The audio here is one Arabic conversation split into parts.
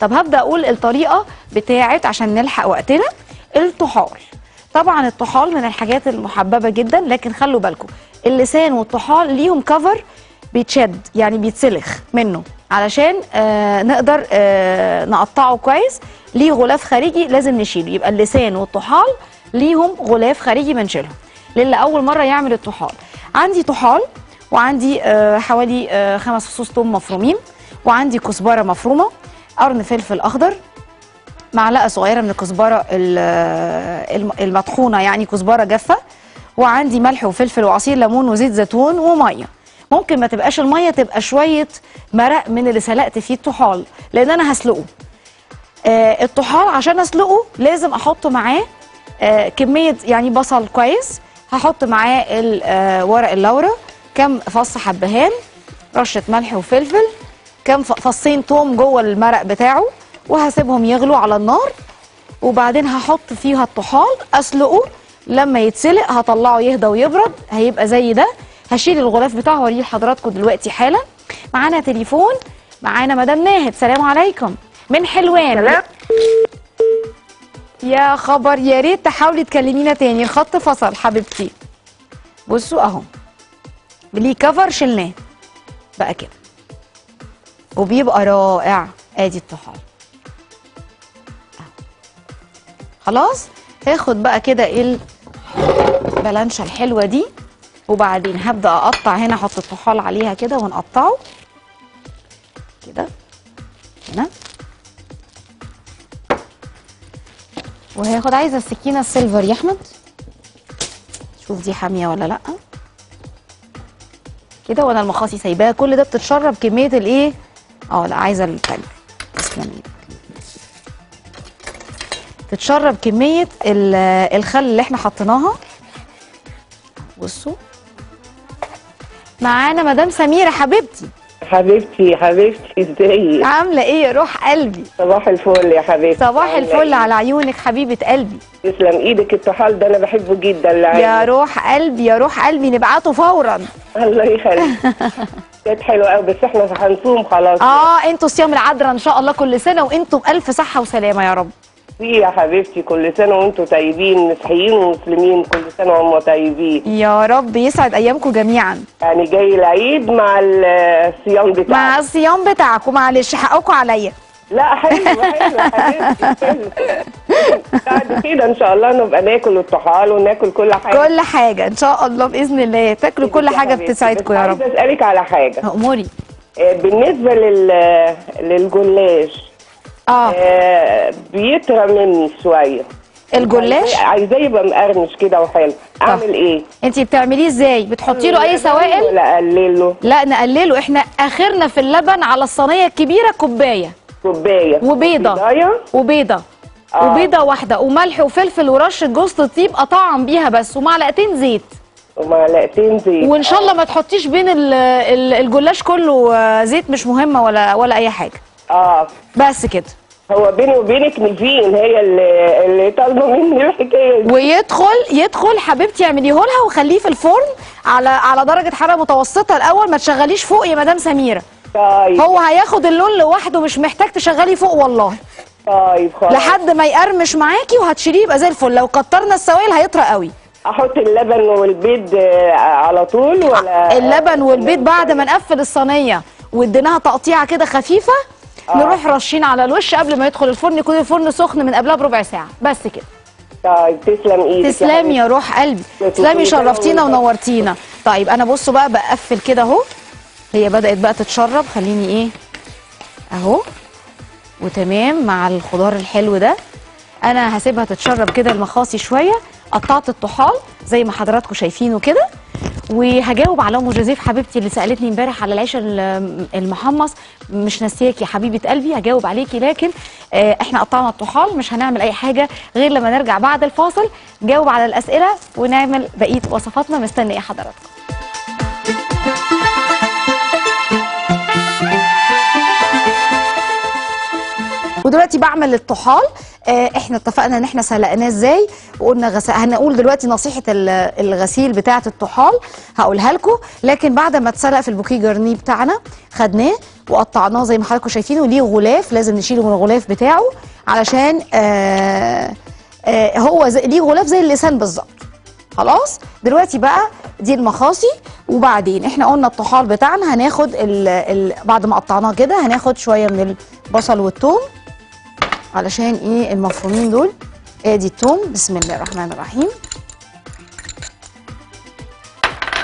طب هبدأ أقول الطريقة بتاعه عشان نلحق وقتنا. الطحال. طبعا الطحال من الحاجات المحببة جدا لكن خلوا بالكم اللسان والطحال ليهم كفر بيتشد يعني بيتسلخ منه. علشان آه نقدر آه نقطعه كويس. ليه غلاف خارجي لازم نشيله. يبقى اللسان والطحال ليهم غلاف خارجي بنشيلهم. للي أول مرة يعمل الطحال. عندي طحال وعندي آه حوالي آه خمس فصوص ثوم مفرومين وعندي كزبرة مفرومة قرن فلفل أخضر معلقة صغيرة من الكزبرة ال- الم- المطحونة يعني كزبرة جافة وعندي ملح وفلفل وعصير ليمون وزيت زيتون ومية. ممكن ما تبقاش المية تبقى شوية مرق من اللي سلقت فيه الطحال لأن أنا هسلقه. آه الطحال عشان أسلقه لازم أحط معاه آه كمية يعني بصل كويس. هحط معاه آه ورق اللورا كم فص حبهان رشة ملح وفلفل ف- فصين توم جوه المرق بتاعه وهسيبهم يغلوا على النار وبعدين هحط فيها الطحال أسلقه لما يتسلق هطلعه يهدى ويبرد هيبقى زي ده. هشيل الغلاف بتاعه وأوريه لحضراتكم دلوقتي حالا. معانا تليفون معانا مدام ناهد سلام عليكم. من حلوان. سلام. يا خبر يا ريت تحاولي تكلمينا تاني. الخط فصل حبيبتي. بصوا أهو. ليه كفر شلناه. بقى كده. وبيبقى رائع. ادي الطحال. خلاص؟ هاخد بقى كده البلانشة الحلوة دي وبعدين هبدأ أقطع هنا أحط الطحال عليها كده ونقطعه. كده. هنا. وهاخد عايزة السكينة السيلفر يا أحمد؟ شوف دي حامية ولا لأ. كده وأنا المخاصي سايباها كل ده بتتشرب كمية الإيه؟ آه لا عايزة التاني تسلم إيدك تتشرب كمية ال- الخل اللي إحنا حطيناها. بصوا. معانا مدام سميرة حبيبتي. حبيبتي حبيبتي ازيك عاملة إيه؟ يا روح قلبي. صباح الفل يا حبيبتي. صباح الفل إيه؟ على عيونك حبيبة قلبي. تسلم إيدك الطحال ده أنا بحبه جدا يا. روح قلبي يا روح قلبي نبعته فورا. الله يخليك. كانت حلوة قوي بس إحنا هنصوم خلاص. آه أنتوا صيام العذراء إن شاء الله كل سنة وأنتم بالف صحة وسلامة يا رب. في يا حبيبتي كل سنة وأنتم طيبين مسيحيين ومسلمين كل سنة وهم طيبين. يا رب يسعد أيامكم جميعا. يعني جاي العيد مع الصيام بتاعك. مع الصيام بتاعكم معلش حقكم عليا. لا حلو حلو حبيبتي حلو. بعد كده إن شاء الله نبقى ناكل الطحال وناكل كل حاجة. كل حاجة إن شاء الله بإذن الله. تاكلوا كل حاجة. بتسعدكم يا رب. عايزة أسألك على حاجة. اموري آه، بالنسبة لل للجلاش آه. آه، بيطرى مني شوية. الجلاش؟ عايزاه- عايزاه يبقى مقرمش كده وحلو. أعمل إيه؟ انت بتعمليه إزاي؟ بتحطي له أي سوائل؟ ولا أقلله. لا نقلله. إحنا آخرنا في اللبن على الصينية الكبيرة كوباية. كوبايه وبيضة. بيضايه وبيضة. آه. وبيضة واحدة. وملح وفلفل ورشه جوز الطيب اطعم بيها بس ومعلقتين زيت. ومعلقتين زيت. وإن شاء الله ما تحطيش بين ال- ال- الجلاش كله آه، زيت مش مهمة ولا ولا أي حاجة. آه. بس كده. هو بيني وبينك نيفين هي اللي اللي طالبة مني الحكاية دي. ويدخل يدخل حبيبتي اعمليه لها وخليه في الفرن على على درجة حرارة متوسطة الأول ما تشغليش فوق يا مدام سميرة. طيب. هو هياخد اللون لوحده مش محتاج تشغلي فوق والله. طيب خلاص. لحد ما يقرمش معاكي وهتشيليه يبقى زي الفل. لو كترنا السوائل هيطرى قوي. أحط اللبن والبيض آه، على طول ولا اللبن والبيض بعد ما نقفل الصينية واديناها تقطيعة كده خفيفة نروح رشين على الوش قبل ما يدخل الفرن. يكون الفرن سخن من قبلها بربع ساعة. بس كده. طيب تسلم إيدك تسلمي يا روح قلبي. تسلمي شرفتينا ونورتينا. طيب أنا بصوا بقى بقفل كده أهو. هي بدأت بقى تتشرب. خليني إيه؟ أهو. وتمام مع الخضار الحلو ده. أنا هسيبها تتشرب كده المخاصي شوية. قطعت الطحال زي ما حضراتكم شايفينه كده. وهجاوب على أم جوزيف حبيبتي اللي سألتني امبارح على العيش ال- المحمص. مش ناسياكي يا حبيبة قلبي هجاوب عليكي. لكن آه، إحنا قطعنا الطحال مش هنعمل أي حاجة غير لما نرجع بعد الفاصل. نجاوب على الأسئلة ونعمل بقية وصفاتنا. مستنية حضراتكم. ودلوقتي بعمل الطحال. آه، إحنا اتفقنا ان إحنا سلقناه إزاي وقلنا غسل هنقول دلوقتي نصيحة ال- الغسيل بتاعة الطحال. هقولها لكم. لكن بعد ما اتسلق في البوكيه جرنيه بتاعنا خدناه وقطعناه زي ما حضراتكم شايفينه. ليه غلاف لازم نشيله من الغلاف بتاعه علشان آه آه هو زي ليه غلاف زي اللسان بالظبط. خلاص؟ دلوقتي بقى دي المخاصي. وبعدين إحنا قلنا الطحال بتاعنا هناخد ال ال بعد ما قطعناه كده هناخد شوية من البصل والثوم. علشان إيه المفرومين دول. ادي الثوم بسم الله الرحمن الرحيم.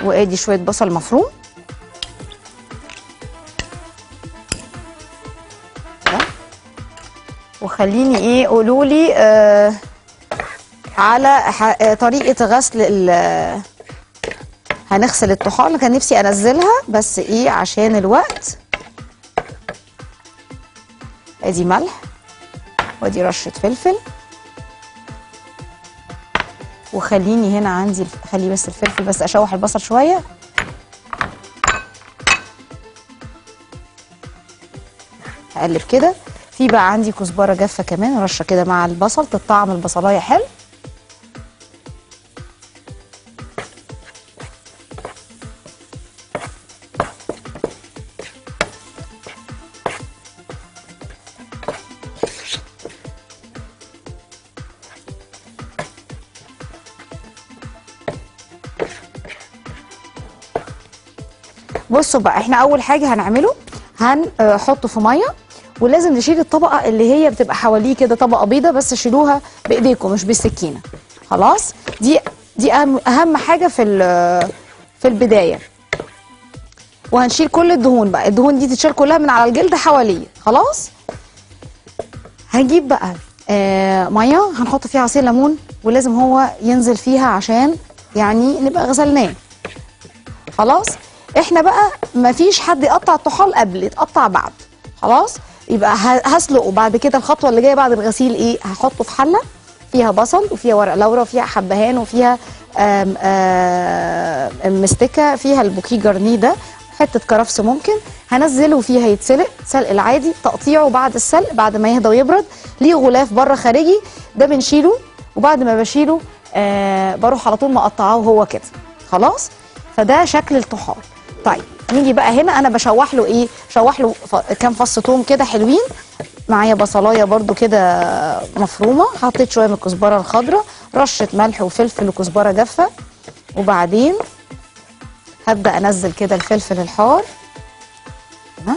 وادي شوية بصل مفروم. وخليني إيه قولوا لي آه على آه، طريقة غسل هنغسل الطحال. كان نفسي انزلها بس إيه عشان الوقت. ادي ملح. وادي رشة فلفل. وخليني هنا عندي خلي بس الفلفل بس أشوح البصل شوية. هقلب كده. في بقى عندي كزبرة جافة كمان رشة كده مع البصل تطعم البصلاية حلو. بصوا بقى إحنا أول حاجة هنعمله هنحطه في مية ولازم نشيل الطبقة اللي هي بتبقى حواليه كده طبقة بيضة بس شيلوها بإيديكم مش بالسكينة. خلاص؟ دي دي أهم حاجة في في البداية. وهنشيل كل الدهون بقى الدهون دي تتشال كلها من على الجلد حواليه. خلاص؟ هنجيب بقى آه مية هنحط فيها عصير ليمون ولازم هو ينزل فيها عشان يعني نبقى غسلناه. خلاص؟ إحنا بقى مفيش حد يقطع الطحال قبل يتقطع بعد. خلاص؟ يبقى هسلقه. بعد كده الخطوة اللي جاية بعد الغسيل إيه؟ هحطه في حلة فيها بصل وفيها ورق لورا وفيها حبهان وفيها مستكة فيها البوكيه جرنيه ده حتة كرفس ممكن. هنزله فيها يتسلق سلق العادي. تقطيعه بعد السلق بعد ما يهدى ويبرد. ليه غلاف بره خارجي؟ ده بنشيله وبعد ما بشيله آه بروح على طول مقطعاه وهو كده. خلاص؟ فده شكل الطحال. طيب نيجي بقى هنا. أنا بشوح له إيه؟ بشوح له ف- كام فص توم كده حلوين. معايا بصلاية برضو كده مفرومة. حطيت شوية من الكزبرة الخضراء. رشة ملح وفلفل وكزبرة جافة. وبعدين هبدأ أنزل كده الفلفل الحار. هنا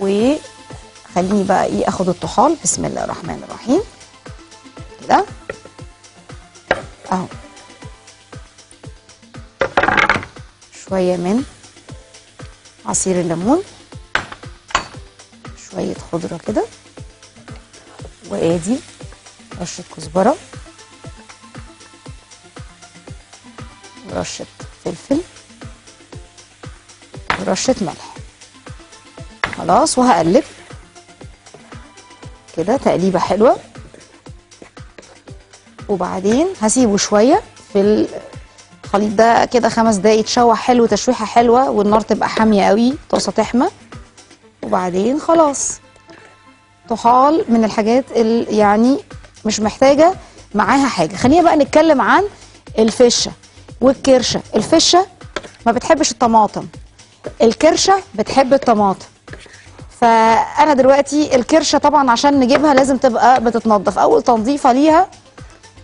وخليني بقى إيه آخد الطحال. بسم الله الرحمن الرحيم. كده. أهو. شوية من عصير الليمون شوية خضرة كده وآدي رشة كزبرة ورشه فلفل ورشة ملح. خلاص وهقلب. كده تقليبة حلوة. وبعدين هسيبه شوية في الخليط ده كده خمس دقايق يتشوح حلو تشويحة حلوة والنار تبقى حامية قوي طاسة تحمى. وبعدين خلاص. طحال من الحاجات اللي يعني مش محتاجة معاها حاجة. خلينا بقى نتكلم عن الفشة والكرشة. الفشة ما بتحبش الطماطم. الكرشة بتحب الطماطم. فأنا دلوقتي الكرشة طبعا عشان نجيبها لازم تبقى بتتنضف. أول تنظيفة ليها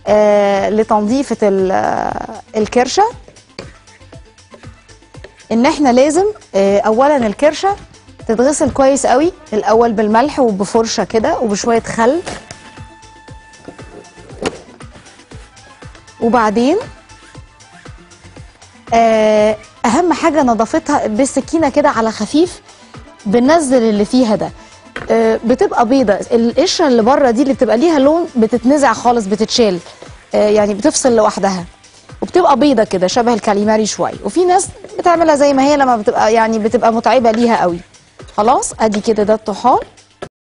آه لتنظيفة ال- آه، الكرشة. إن إحنا لازم آه اولا الكرشة تتغسل كويس قوي الأول بالملح وبفرشة كده وبشوية خل. وبعدين أهم حاجة نظافتها بالسكينة كده على خفيف بننزل اللي فيها ده. بتبقى بيضة. القشرة اللي بره دي اللي بتبقى ليها لون بتتنزع خالص بتتشال آه يعني بتفصل لوحدها. وبتبقى بيضة كده شبه الكاليماري شوية. وفي ناس بتعملها زي ما هي لما بتبقى يعني بتبقى متعبة ليها قوي. خلاص أدي كده ده الطحال.